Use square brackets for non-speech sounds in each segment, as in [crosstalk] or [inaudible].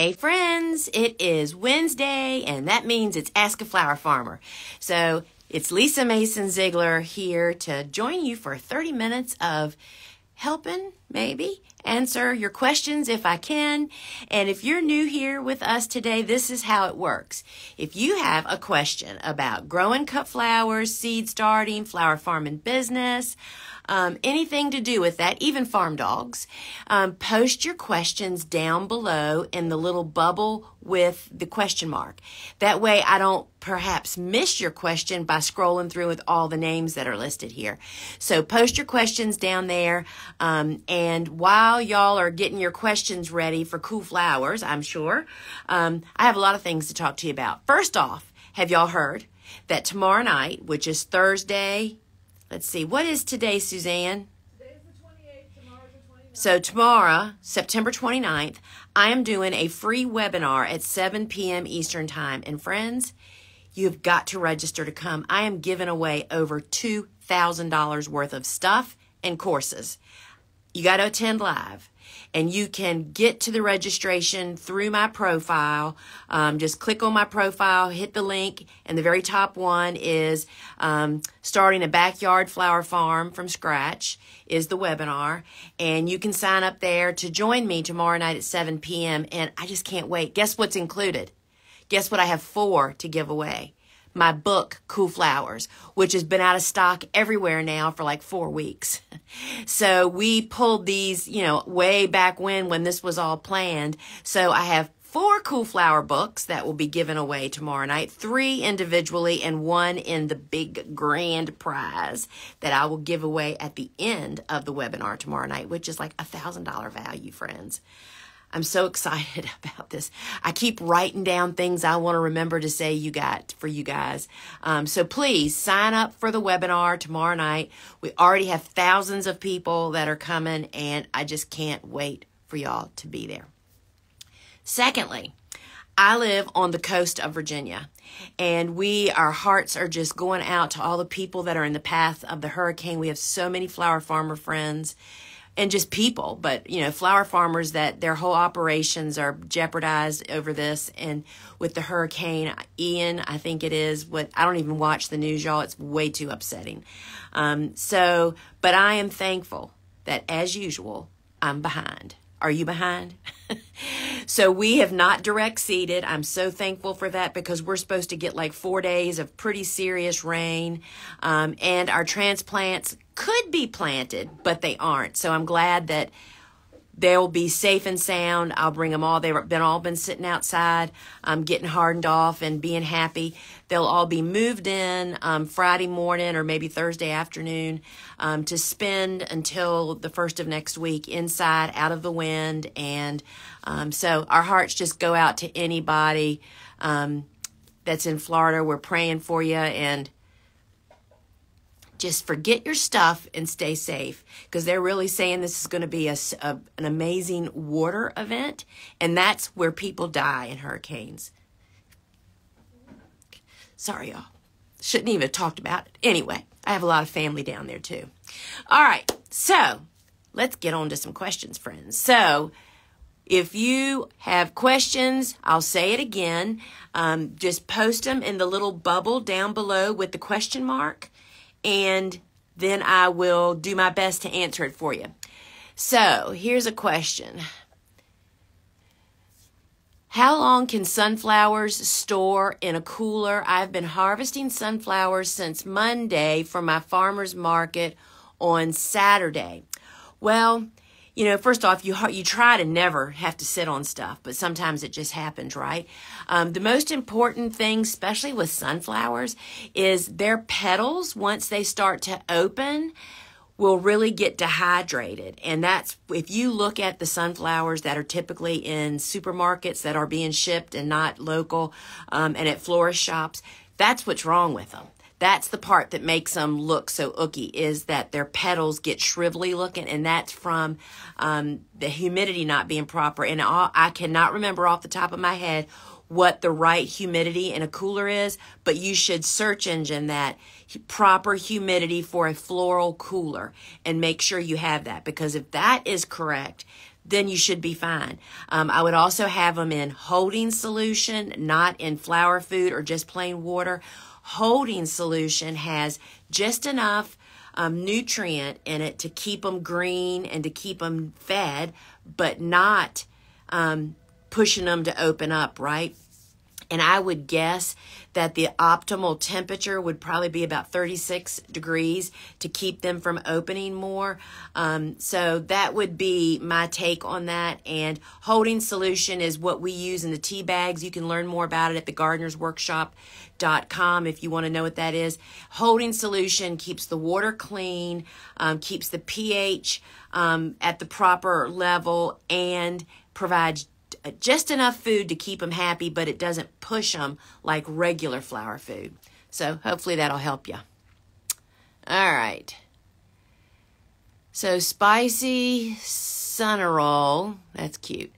Hey friends, it is Wednesday and that means it's Ask a Flower Farmer. So it's Lisa Mason Ziegler here to join you for 30 minutes of helping, maybe, answer your questions if I can. And if you're new here with us today, this is how it works. If you have a question about growing cut flowers, seed starting, flower farming business, um, anything to do with that, even farm dogs, um, post your questions down below in the little bubble with the question mark. That way I don't perhaps miss your question by scrolling through with all the names that are listed here. So post your questions down there. Um, and while y'all are getting your questions ready for cool flowers, I'm sure, um, I have a lot of things to talk to you about. First off, have y'all heard that tomorrow night, which is Thursday, Let's see, what is today, Suzanne? Today is the 28th, tomorrow's the 29th. So tomorrow, September 29th, I am doing a free webinar at 7 p.m. Eastern Time. And friends, you've got to register to come. I am giving away over $2,000 worth of stuff and courses. You got to attend live and you can get to the registration through my profile. Um, just click on my profile, hit the link, and the very top one is um, starting a backyard flower farm from scratch is the webinar, and you can sign up there to join me tomorrow night at 7 p.m. And I just can't wait. Guess what's included? Guess what I have four to give away? My book, Cool Flowers, which has been out of stock everywhere now for like four weeks. [laughs] So we pulled these, you know, way back when, when this was all planned. So I have four Cool Flower books that will be given away tomorrow night, three individually and one in the big grand prize that I will give away at the end of the webinar tomorrow night, which is like a thousand dollar value, friends. I'm so excited [laughs] about this. I keep writing down things I want to remember to say you got for you guys. Um, so please sign up for the webinar tomorrow night. We already have thousands of people that are coming, and I just can't wait for y'all to be there. Secondly, I live on the coast of Virginia, and we, our hearts are just going out to all the people that are in the path of the hurricane. We have so many flower farmer friends and just people, but you know, flower farmers that their whole operations are jeopardized over this. And with the hurricane Ian, I think it is what I don't even watch the news, y'all. It's way too upsetting. Um, so, but I am thankful that as usual, I'm behind. Are you behind? [laughs] so we have not direct seeded. I'm so thankful for that because we're supposed to get like four days of pretty serious rain. Um, and our transplants could be planted, but they aren't. So I'm glad that they'll be safe and sound. I'll bring them all. They've been all been sitting outside, um, getting hardened off and being happy. They'll all be moved in um, Friday morning or maybe Thursday afternoon um, to spend until the first of next week inside, out of the wind. And um, so our hearts just go out to anybody um, that's in Florida. We're praying for you and just forget your stuff and stay safe because they're really saying this is going to be a, a, an amazing water event and that's where people die in hurricanes. Sorry y'all. Shouldn't even have talked about it. Anyway i have a lot of family down there too. All right so let's get on to some questions friends. So if you have questions, I'll say it again. Um, just post them in the little bubble down below with the question mark and then I will do my best to answer it for you. So, here's a question. How long can sunflowers store in a cooler? I've been harvesting sunflowers since Monday for my farmer's market on Saturday. Well, you know, first off, you you try to never have to sit on stuff, but sometimes it just happens, right? Um, the most important thing, especially with sunflowers, is their petals once they start to open will really get dehydrated. And that's if you look at the sunflowers that are typically in supermarkets that are being shipped and not local, um, and at florist shops, that's what's wrong with them. That's the part that makes them look so ooky is that their petals get shrivelly looking, and that's from um, the humidity not being proper. And all, I cannot remember off the top of my head what the right humidity in a cooler is, but you should search engine that proper humidity for a floral cooler and make sure you have that because if that is correct, then you should be fine. Um, I would also have them in holding solution, not in flower food or just plain water. Holding solution has just enough um, nutrient in it to keep them green and to keep them fed, but not um, pushing them to open up, right? And I would guess that the optimal temperature would probably be about 36 degrees to keep them from opening more. Um, so that would be my take on that. And holding solution is what we use in the tea bags. You can learn more about it at the gardenersworkshop.com if you want to know what that is. Holding solution keeps the water clean, um, keeps the pH um, at the proper level, and provides Uh, just enough food to keep them happy, but it doesn't push them like regular flower food. So hopefully that'll help you. All right. So spicy roll. That's cute.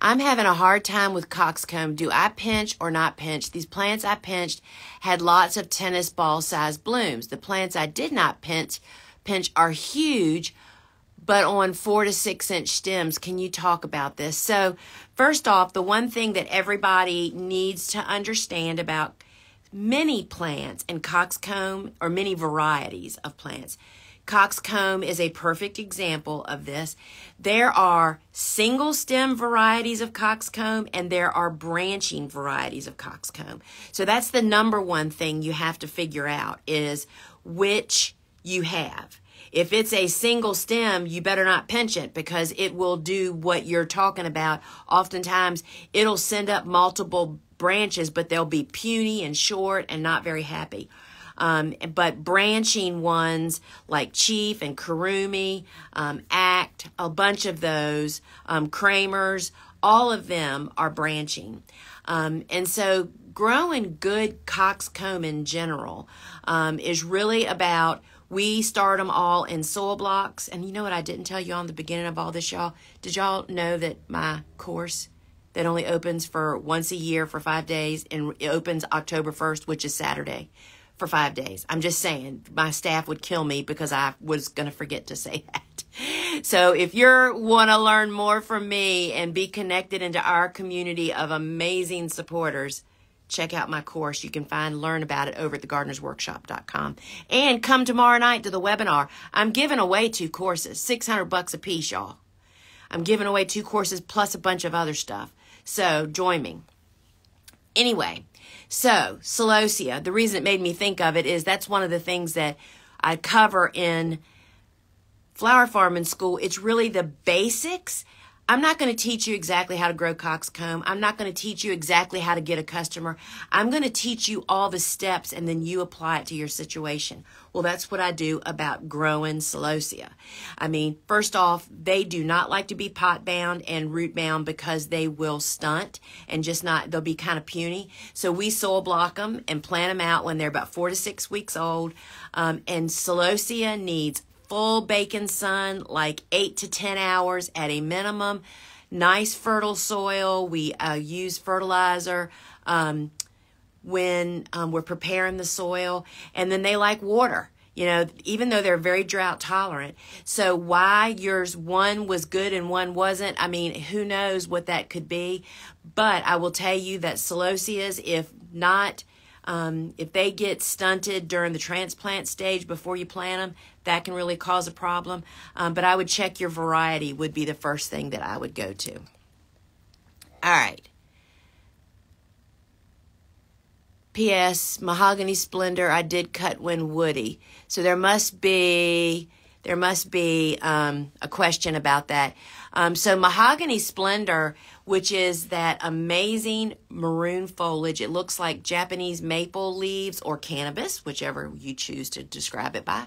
I'm having a hard time with coxcomb. Do I pinch or not pinch? These plants I pinched had lots of tennis ball sized blooms. The plants I did not pinch pinch are huge, but on four to six inch stems. Can you talk about this? So, first off, the one thing that everybody needs to understand about many plants and coxcomb or many varieties of plants. Coxcomb is a perfect example of this. There are single stem varieties of coxcomb and there are branching varieties of coxcomb. So that's the number one thing you have to figure out is which you have. If it's a single stem, you better not pinch it because it will do what you're talking about. Oftentimes, it'll send up multiple branches, but they'll be puny and short and not very happy. Um, but branching ones like Chief and Kurume, um, Act, a bunch of those, um, Cramer's, all of them are branching. Um, and so growing good coxcomb in general um, is really about we start them all in soil blocks. And you know what I didn't tell you on the beginning of all this, y'all? Did y'all know that my course that only opens for once a year for five days and it opens October 1st, which is Saturday, for five days? I'm just saying, my staff would kill me because I was going to forget to say [laughs] that. So if you want to learn more from me and be connected into our community of amazing supporters, check out my course. You can find, learn about it over at thegardenersworkshop.com. And come tomorrow night to the webinar. I'm giving away two courses, 600 bucks a piece, y'all. I'm giving away two courses plus a bunch of other stuff. So join me. Anyway, so celosia, the reason it made me think of it is that's one of the things that I cover in flower farming school. It's really the basics I'm not going to teach you exactly how to grow coxcomb. I'm not going to teach you exactly how to get a customer. I'm going to teach you all the steps and then you apply it to your situation. Well, that's what I do about growing celosia. I mean, first off, they do not like to be pot bound and root bound because they will stunt and just not, they'll be kind of puny. So we soil block them and plant them out when they're about four to six weeks old. Um, and celosia needs full bacon sun, like eight to 10 hours at a minimum. Nice fertile soil. We uh, use fertilizer um, when um, we're preparing the soil. And then they like water you know, even though they're very drought tolerant. So why yours one was good and one wasn't, I mean, who knows what that could be. But I will tell you that celosias, if not um, if they get stunted during the transplant stage before you plant them, that can really cause a problem. Um, but I would check your variety would be the first thing that I would go to. All right. P.S. Mahogany Splendor. I did cut when woody, so there must be there must be um, a question about that. Um, so Mahogany Splendor which is that amazing maroon foliage. It looks like Japanese maple leaves or cannabis, whichever you choose to describe it by.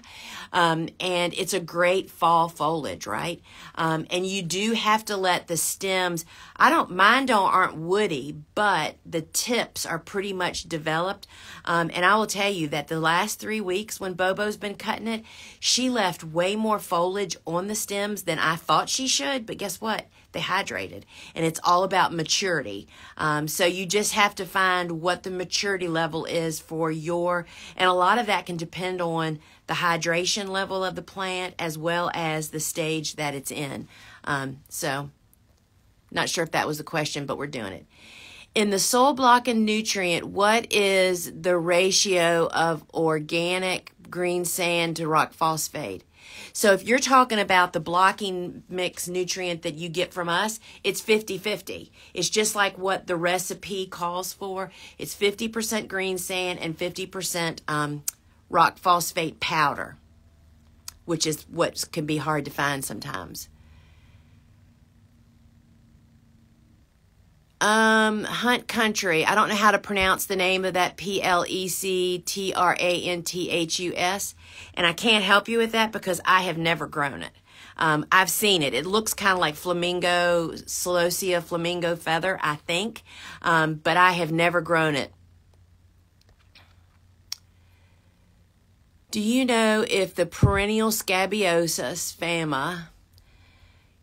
Um, and it's a great fall foliage, right? Um, and you do have to let the stems, I don't, mine don't aren't woody, but the tips are pretty much developed. Um, and I will tell you that the last three weeks when Bobo's been cutting it, she left way more foliage on the stems than I thought she should. But guess what? They hydrated. And it's all about maturity. Um, so you just have to find what the maturity level is for your, and a lot of that can depend on the hydration level of the plant as well as the stage that it's in. Um, so, not sure if that was the question, but we're doing it. In the soil blocking nutrient, what is the ratio of organic green sand to rock phosphate? So if you're talking about the blocking mix nutrient that you get from us, it's 50-50. It's just like what the recipe calls for. It's 50% green sand and 50% um, rock phosphate powder, which is what can be hard to find sometimes. Um, Hunt Country. I don't know how to pronounce the name of that P L E C T R A N T H U S, and I can't help you with that because I have never grown it. Um, I've seen it. It looks kind of like flamingo, celosia flamingo feather, I think, um, but I have never grown it. Do you know if the perennial scabiosa fama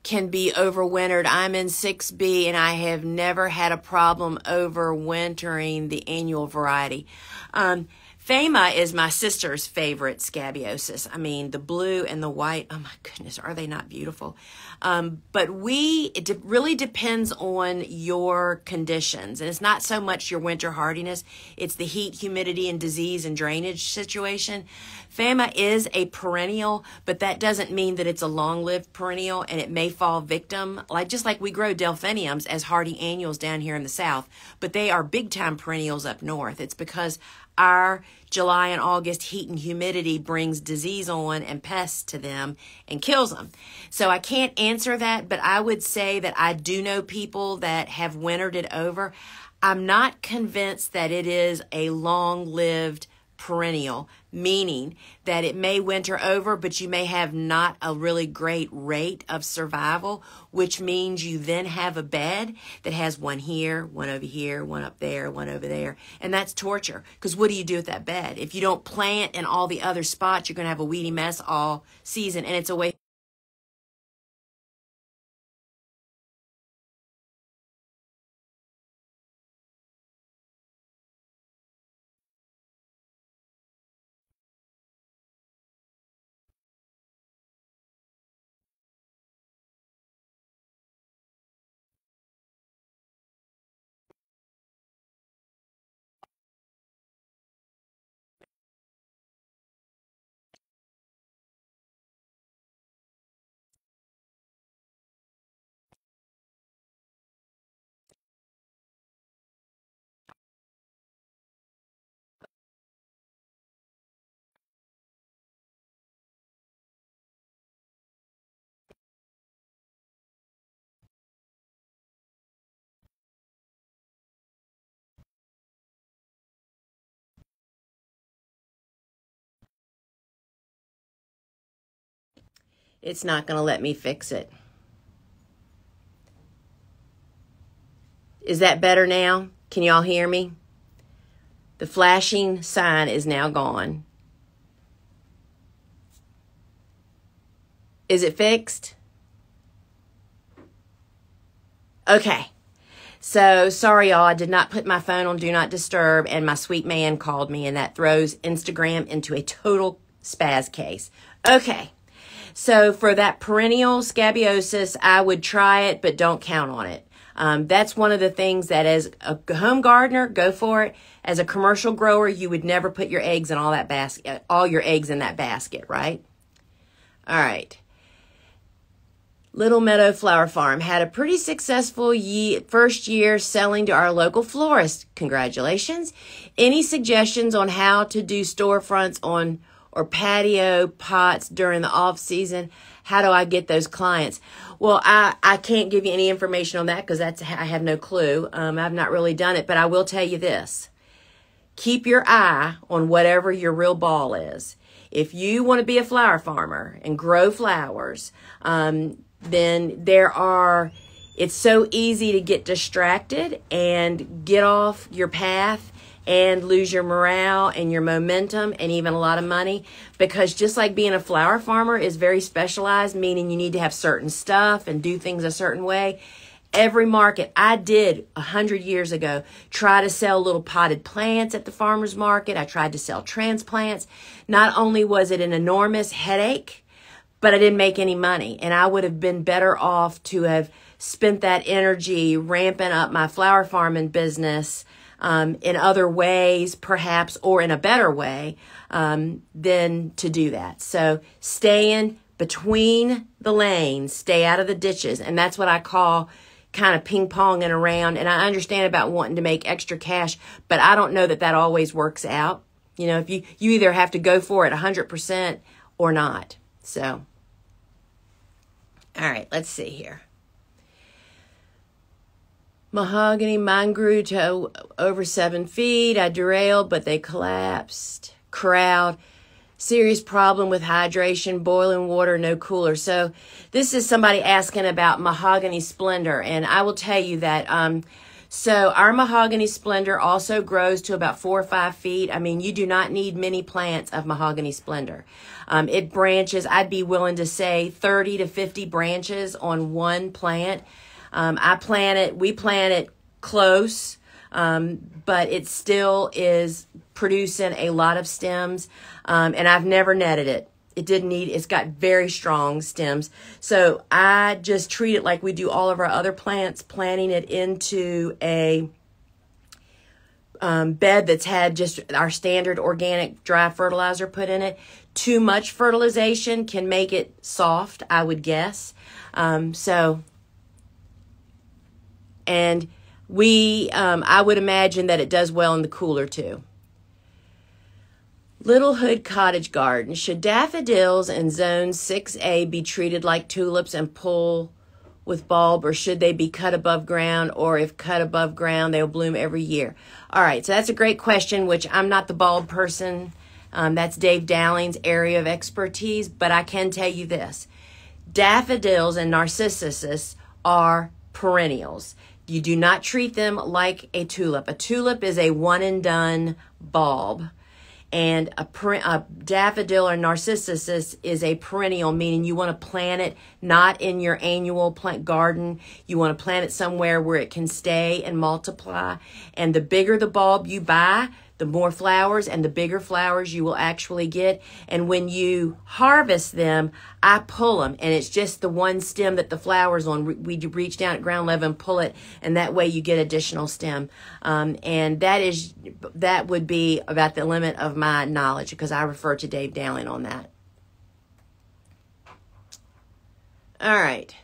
can be overwintered? I'm in 6B and I have never had a problem overwintering the annual variety. Um, Fama is my sister's favorite scabiosa. I mean, the blue and the white, oh my goodness, are they not beautiful? Um, but we, it de- really depends on your conditions. And it's not so much your winter hardiness, it's the heat, humidity, and disease and drainage situation. Fama is a perennial, but that doesn't mean that it's a long-lived perennial and it may fall victim, like just like we grow delphiniums as hardy annuals down here in the south, but they are big-time perennials up north. It's because our July and August heat and humidity brings disease on and pests to them and kills them. So I can't answer that, but I would say that I do know people that have wintered it over. I'm not convinced that it is a long lived perennial, meaning that it may winter over, but you may have not a really great rate of survival, which means you then have a bed that has one here, one over here, one up there, one over there. And that's torture. Because what do you do with that bed? If you don't plant in all the other spots, you're going to have a weedy mess all season, and it's a waste. It's not going to let me fix it. Is that better now? Can y'all hear me? The flashing sign is now gone. Is it fixed? Okay. So sorry, y'all. I did not put my phone on Do Not Disturb, and my sweet man called me, and that throws Instagram into a total spaz case. Okay. So for that perennial scabiosa, I would try it, but don't count on it. Um, that's one of the things that as a home gardener, go for it. As a commercial grower, you would never put your eggs in all that basket, all your eggs in that basket, right? All right. Little Meadow Flower Farm had a pretty successful ye- first year selling to our local florist. Congratulations. Any suggestions on how to do storefronts on or patio pots during the off season? How do I get those clients? Well, I, I can't give you any information on that because that's I have no clue. Um, I've not really done it, but I will tell you this: keep your eye on whatever your real ball is. If you want to be a flower farmer and grow flowers, um, then there are. It's so easy to get distracted and get off your path and lose your morale and your momentum and even a lot of money. Because just like being a flower farmer is very specialized meaning you need to have certain stuff and do things a certain way every market i did a hundred years ago try to sell little potted plants at the farmers market. I tried to sell transplants. Not only was it an enormous headache but i didn't make any money. And i would have been better off to have spent that energy ramping up my flower farming business um, in other ways, perhaps, or in a better way, um, than to do that. So stay in between the lanes, stay out of the ditches. And that's what I call kind of ping ponging around. And I understand about wanting to make extra cash, but I don't know that that always works out. You know, if you, you either have to go for it 100% or not. So, all right, let's see here. Mahogany, mine grew to over seven feet. I derailed, but they collapsed. Crowd, serious problem with hydration, boiling water, no cooler. So this is somebody asking about mahogany splendor, and I will tell you that. Um, so our mahogany splendor also grows to about four or five feet. I mean, you do not need many plants of mahogany splendor. Um, it branches. I'd be willing to say 30 to 50 branches on one plant. Um, I plant it, we plant it close, um, but it still is producing a lot of stems. Um, and I've never netted it. It didn't need, it's got very strong stems. So I just treat it like we do all of our other plants, planting it into a um, bed that's had just our standard organic dry fertilizer put in it. Too much fertilization can make it soft, I would guess. Um, so and we, um, I would imagine that it does well in the cooler too. Little Hood Cottage Garden. Should daffodils in zone 6A be treated like tulips and pull with bulb, or should they be cut above ground? Or if cut above ground, they'll bloom every year. All right, so that's a great question, which I'm not the bulb person. Um, that's Dave Dowling's area of expertise, but I can tell you this daffodils and narcissus are perennials. You do not treat them like a tulip. A tulip is a one and done bulb. And a, a, daffodil or narcissus is a perennial, meaning you want to plant it not in your annual plant garden. You want to plant it somewhere where it can stay and multiply. And the bigger the bulb you buy, the more flowers and the bigger flowers you will actually get. And when you harvest them, I pull them and it's just the one stem that the flower's on. We reach down at ground level and pull it and that way you get additional stem. Um, and that is, that would be about the limit of my knowledge because I refer to Dave Dowling on that. All right.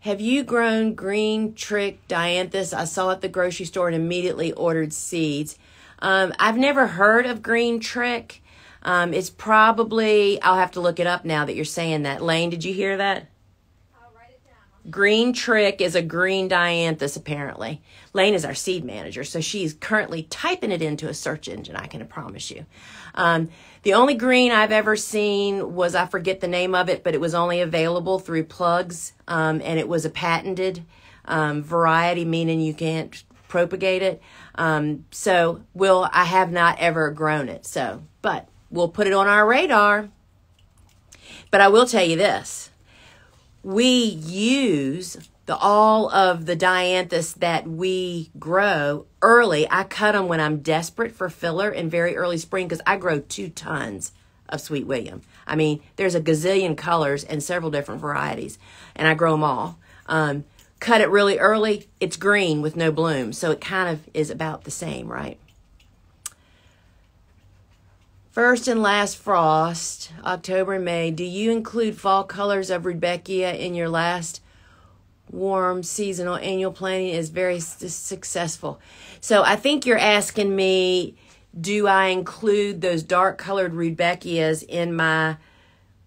Have you grown green trick dianthus? I saw at the grocery store and immediately ordered seeds. Um, I've never heard of Green Trick. Um, it's probably, I'll have to look it up now that you're saying that. Lane, did you hear that? Green Trick is a green dianthus, apparently. Lane is our seed manager, so she's currently typing it into a search engine, I can promise you. Um, the only green I've ever seen was, I forget the name of it, but it was only available through plugs, um, and it was a patented um, variety, meaning you can't propagate it. Um, so will I have not ever grown it. So, but we'll put it on our radar. But I will tell you this. We use the all of the dianthus that we grow early. I cut them when I'm desperate for filler in very early spring because I grow two tons of Sweet William. I mean, there's a gazillion colors and several different varieties, and I grow them all. Um, cut it really early, it's green with no bloom. So it kind of is about the same, right? First and last frost, October and May. Do you include fall colors of Rudbeckia in your last warm seasonal annual planting is very successful. So I think you're asking me, do I include those dark colored Rudbeckias in my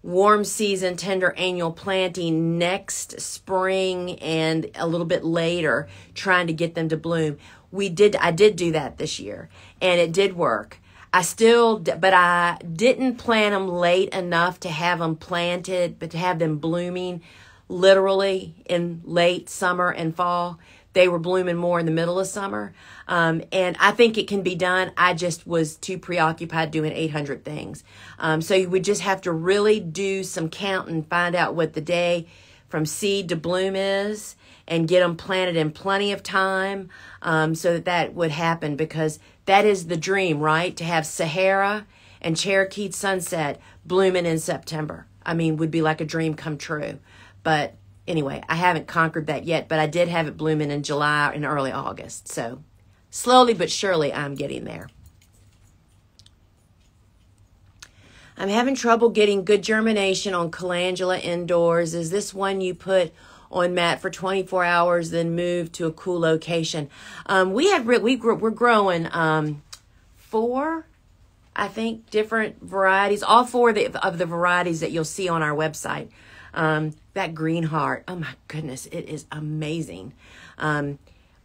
warm season tender annual planting next spring and a little bit later trying to get them to bloom. We did i did do that this year and it did work. I still but i didn't plant them late enough to have them planted but to have them blooming literally in late summer and fall they were blooming more in the middle of summer. Um, and I think it can be done. I just was too preoccupied doing 800 things. Um, so you would just have to really do some counting, find out what the day from seed to bloom is, and get them planted in plenty of time um, so that that would happen because that is the dream, right? To have Sahara and Cherokee Sunset blooming in September. I mean, would be like a dream come true. But anyway, I haven't conquered that yet, but I did have it blooming in July and early August. So slowly but surely, I'm getting there. I'm having trouble getting good germination on calendula indoors. Is this one you put on mat for 24 hours, then move to a cool location? Um, we have we we're growing um, four, I think, different varieties. All four of the, of the varieties that you'll see on our website. Um, that green heart, oh my goodness, it is amazing. Um,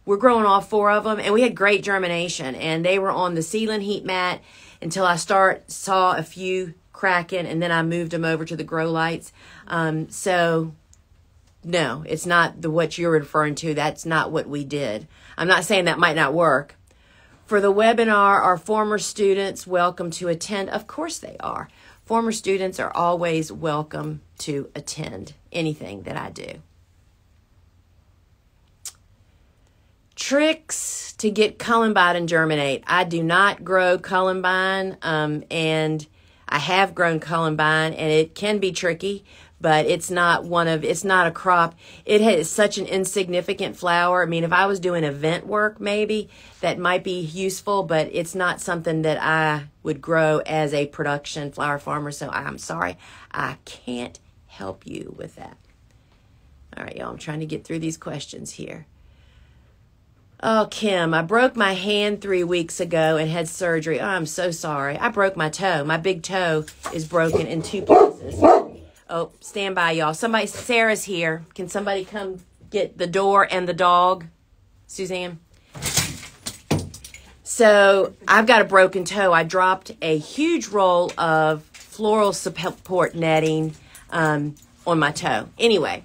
we're growing all four of them, and we had great germination, and they were on the ceiling heat mat until I start saw a few cracking, and then I moved them over to the grow lights. Um, so no, it's not the what you're referring to. That's not what we did. I'm not saying that might not work. For the webinar, are former students welcome to attend? Of course they are. Former students are always welcome to attend anything that I do. Tricks to get columbine and germinate. I do not grow columbine, um, and I have grown columbine, and it can be tricky, but it's not one of it's not a crop. It has such an insignificant flower. I mean, if I was doing event work, maybe that might be useful, but it's not something that I would grow as a production flower farmer. So I'm sorry, I can't help you with that. All right, y'all. I'm trying to get through these questions here. Oh, Kim, I broke my hand three weeks ago and had surgery. Oh, I'm so sorry. I broke my toe. My big toe is broken in two places. Oh, stand by, y'all. Somebody, Sarah's here. Can somebody come get the door and the dog? Suzanne? So I've got a broken toe. I dropped a huge roll of floral support netting um, on my toe. Anyway,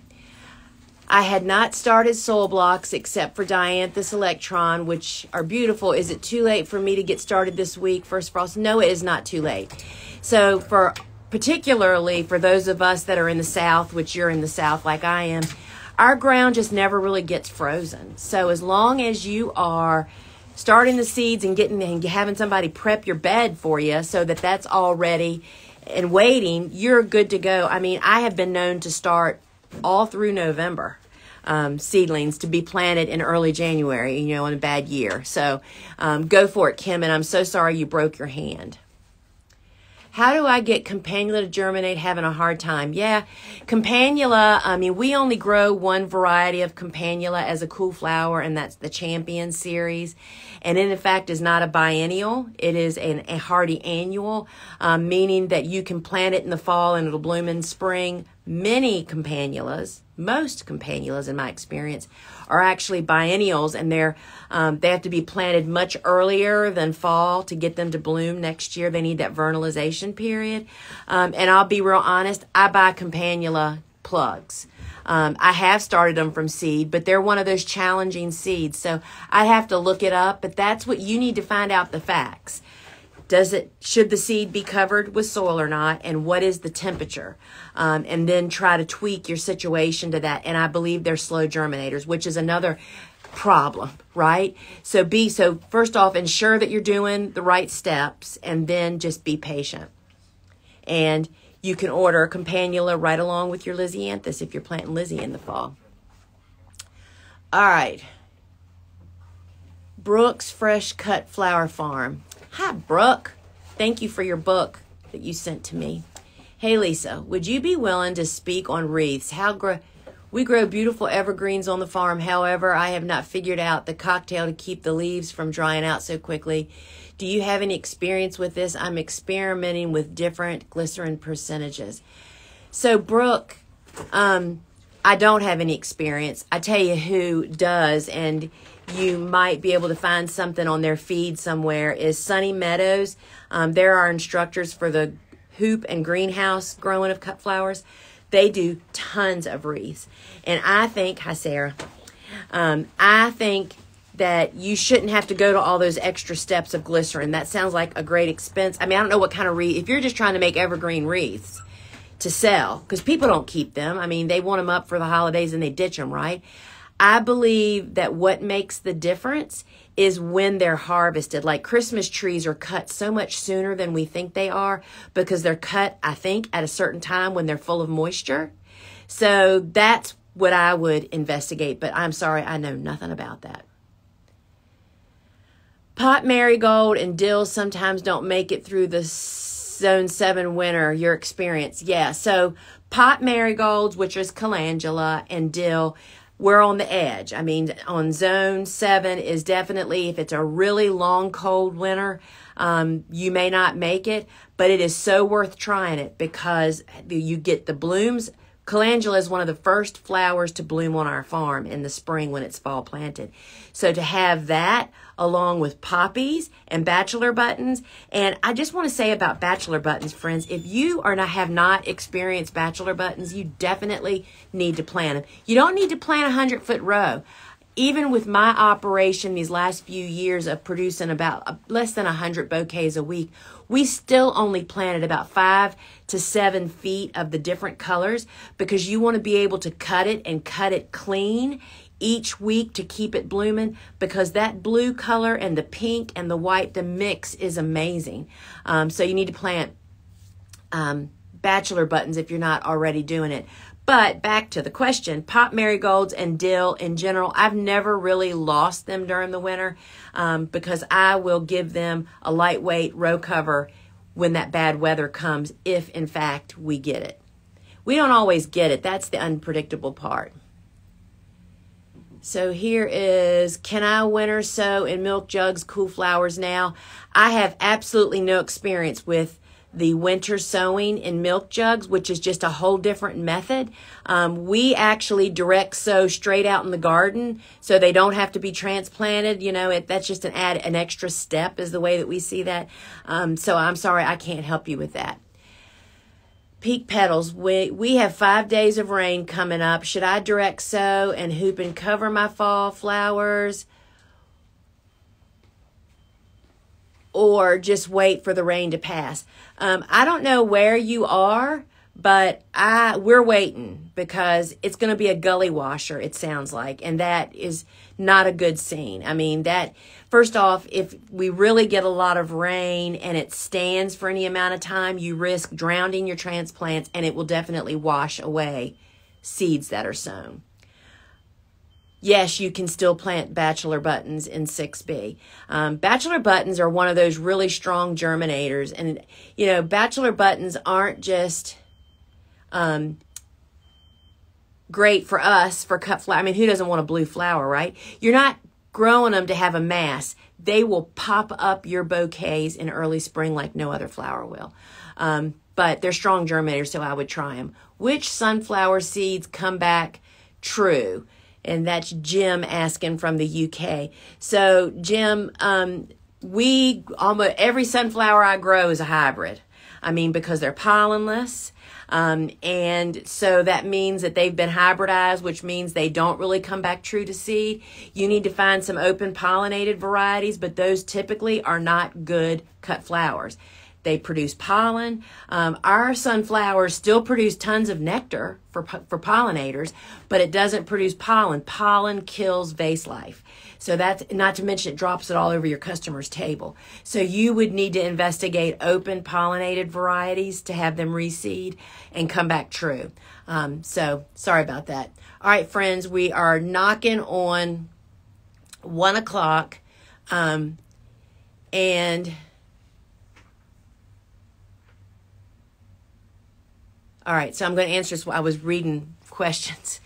I had not started soil blocks except for Dianthus electron, which are beautiful. Is it too late for me to get started this week, First Frost? No, it is not too late. So, for particularly for those of us that are in the South, which you're in the South like I am, our ground just never really gets frozen. So, as long as you are starting the seeds and getting and having somebody prep your bed for you so that that's all ready and waiting, you're good to go. I mean, I have been known to start all through November um, seedlings to be planted in early January, you know, in a bad year. So um, go for it, Kim, and I'm so sorry you broke your hand. How do I get campanula to germinate? Having a hard time. Yeah, campanula, I mean, we only grow one variety of campanula as a cool flower, and that's the Champion series. And it, in fact, is not a biennial. It is an, a hardy annual, um, meaning that you can plant it in the fall and it'll bloom in spring. Many campanulas, most campanulas in my experience, are actually biennials and they're um, they have to be planted much earlier than fall to get them to bloom next year. They need that vernalization period. Um, and I'll be real honest, I buy campanula plugs. Um, I have started them from seed, but they're one of those challenging seeds. So I have to look it up, but that's what you need to find out the facts. Does it should the seed be covered with soil or not, and what is the temperature? Um, and then try to tweak your situation to that. And I believe they're slow germinators, which is another problem, right? So be so first off, ensure that you're doing the right steps, and then just be patient. And you can order a campanula right along with your Lisianthus if you're planting Lizzie in the fall. All right. Brooks Fresh Cut Flower Farm. Hi, Brooke. Thank you for your book that you sent to me. Hey, Lisa, would you be willing to speak on wreaths? How grow? We grow beautiful evergreens on the farm. However, I have not figured out the cocktail to keep the leaves from drying out so quickly. Do you have any experience with this? I'm experimenting with different glycerin percentages. So, Brooke, um, I don't have any experience. I tell you who does, and you might be able to find something on their feed somewhere, is Sunny Meadows. Um, there are instructors for the hoop and greenhouse growing of cut flowers. They do tons of wreaths. And I think, hi, Sarah. Um, I think that you shouldn't have to go to all those extra steps of glycerin. That sounds like a great expense. I mean, I don't know what kind of wreath. If you're just trying to make evergreen wreaths to sell, because people don't keep them. I mean, they want them up for the holidays and they ditch them, right? I believe that what makes the difference is when they're harvested. Like Christmas trees are cut so much sooner than we think they are because they're cut, I think, at a certain time when they're full of moisture. So that's what I would investigate, but I'm sorry, I know nothing about that. Pot marigold and dill sometimes don't make it through the zone 7 winter, your experience. Yeah, so pot marigolds, which is calendula, and dill, we're on the edge. I mean, on zone seven is definitely, if it's a really long, cold winter, um, you may not make it, but it is so worth trying it because you get the blooms Calendula is one of the first flowers to bloom on our farm in the spring when it's fall planted. So to have that along with poppies and bachelor buttons, and I just want to say about bachelor buttons, friends, if you are not have not experienced bachelor buttons, you definitely need to plant them. You don't need to plant a hundred foot row even with my operation these last few years of producing about uh, less than 100 bouquets a week, we still only planted about five to seven feet of the different colors because you want to be able to cut it and cut it clean each week to keep it blooming because that blue color and the pink and the white, the mix is amazing. Um, so you need to plant um, bachelor buttons if you're not already doing it. But back to the question pot marigolds and dill in general, I've never really lost them during the winter um, because I will give them a lightweight row cover when that bad weather comes, if in fact we get it. We don't always get it, that's the unpredictable part. So here is Can I winter sow in milk jugs cool flowers now? I have absolutely no experience with the winter sowing in milk jugs, which is just a whole different method. Um, we actually direct sow straight out in the garden, so they don't have to be transplanted. You know, it, that's just an add an extra step is the way that we see that. Um, so I'm sorry, I can't help you with that. Peak petals. We we have five days of rain coming up. Should I direct sow and hoop and cover my fall flowers? Or just wait for the rain to pass. Um, I don't know where you are, but I we're waiting because it's going to be a gully washer. It sounds like, and that is not a good scene. I mean that. First off, if we really get a lot of rain and it stands for any amount of time, you risk drowning your transplants, and it will definitely wash away seeds that are sown yes, you can still plant bachelor buttons in 6B. Um, bachelor buttons are one of those really strong germinators. And, you know, bachelor buttons aren't just um, great for us for cut flower. I mean, who doesn't want a blue flower, right? You're not growing them to have a mass. They will pop up your bouquets in early spring like no other flower will. Um, but they're strong germinators, so I would try them. Which sunflower seeds come back true? And that's Jim asking from the UK. So, Jim, um, we almost every sunflower I grow is a hybrid. I mean, because they're pollenless. Um, and so that means that they've been hybridized, which means they don't really come back true to seed. You need to find some open pollinated varieties, but those typically are not good cut flowers. They produce pollen. Um, our sunflowers still produce tons of nectar for, for pollinators, but it doesn't produce pollen. Pollen kills vase life. So that's not to mention it drops it all over your customer's table. So you would need to investigate open pollinated varieties to have them reseed and come back true. Um, so sorry about that. All right, friends, we are knocking on one o'clock. Um, and All right, so I'm going to answer this. I was reading questions.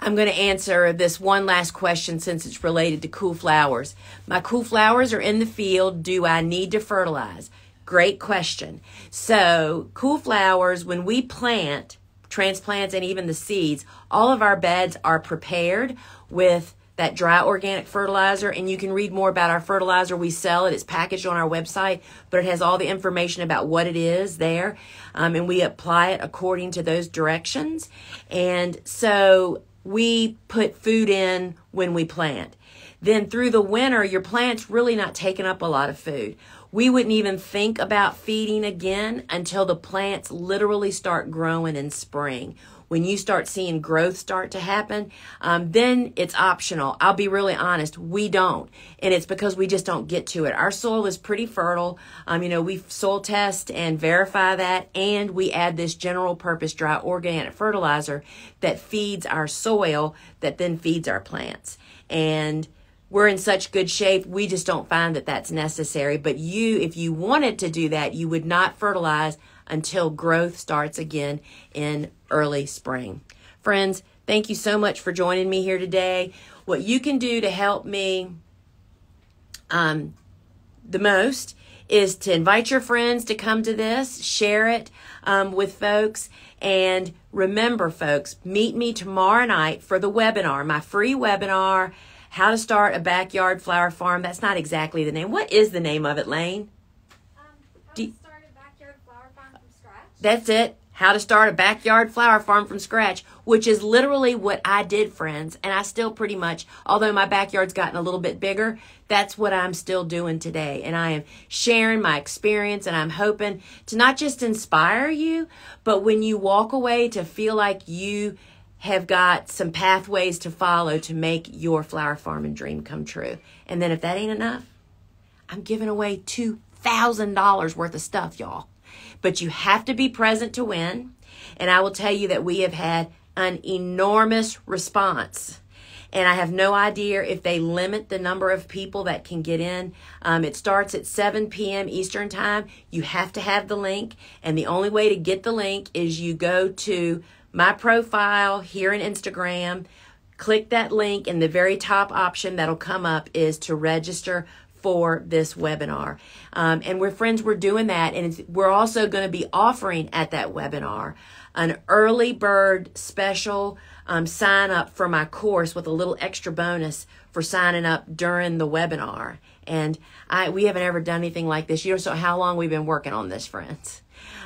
I'm going to answer this one last question since it's related to cool flowers. My cool flowers are in the field. Do I need to fertilize? Great question. So, cool flowers, when we plant, transplants, and even the seeds, all of our beds are prepared with that dry organic fertilizer. And you can read more about our fertilizer. We sell it. It's packaged on our website, but it has all the information about what it is there. Um, and we apply it according to those directions. And so we put food in when we plant. Then through the winter, your plant's really not taking up a lot of food. We wouldn't even think about feeding again until the plants literally start growing in spring when you start seeing growth start to happen, um, then it's optional. I'll be really honest, we don't. And it's because we just don't get to it. Our soil is pretty fertile. Um, you know, we soil test and verify that, and we add this general purpose dry organic fertilizer that feeds our soil, that then feeds our plants. And we're in such good shape, we just don't find that that's necessary. But you, if you wanted to do that, you would not fertilize until growth starts again in early spring. Friends, thank you so much for joining me here today. What you can do to help me um, the most is to invite your friends to come to this, share it um, with folks, and remember, folks, meet me tomorrow night for the webinar, my free webinar, How to Start a Backyard Flower Farm. That's not exactly the name. What is the name of it, Lane? Um, that's it. How to start a backyard flower farm from scratch, which is literally what I did, friends. And I still pretty much, although my backyard's gotten a little bit bigger, that's what I'm still doing today. And I am sharing my experience and I'm hoping to not just inspire you, but when you walk away to feel like you have got some pathways to follow to make your flower farming dream come true. And then if that ain't enough, I'm giving away $2,000 worth of stuff, y'all but you have to be present to win. And I will tell you that we have had an enormous response. And I have no idea if they limit the number of people that can get in. Um, it starts at 7 p.m. Eastern Time. You have to have the link. And the only way to get the link is you go to my profile here in Instagram, click that link, and the very top option that'll come up is to register for this webinar. Um, and we're friends, we're doing that. And we're also going to be offering at that webinar an early bird special um, sign up for my course with a little extra bonus for signing up during the webinar. And I, we haven't ever done anything like this. You know, so how long we've been working on this, friends.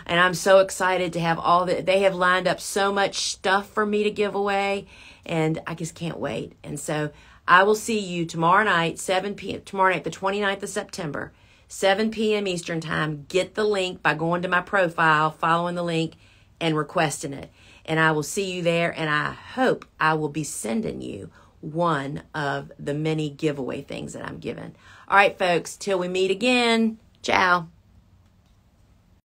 And I'm so excited to have all that. They have lined up so much stuff for me to give away, and I just can't wait. And so I will see you tomorrow night, 7 p.m. Tomorrow night, the 29th of September, 7 p.m. Eastern Time. Get the link by going to my profile, following the link, and requesting it. And I will see you there, and I hope I will be sending you one of the many giveaway things that I'm giving. All right, folks, till we meet again, ciao.